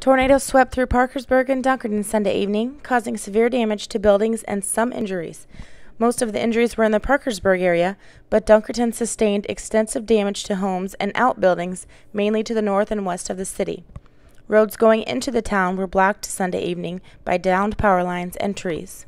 Tornadoes swept through Parkersburg and Dunkerton Sunday evening, causing severe damage to buildings and some injuries. Most of the injuries were in the Parkersburg area, but Dunkerton sustained extensive damage to homes and outbuildings, mainly to the north and west of the city. Roads going into the town were blocked Sunday evening by downed power lines and trees.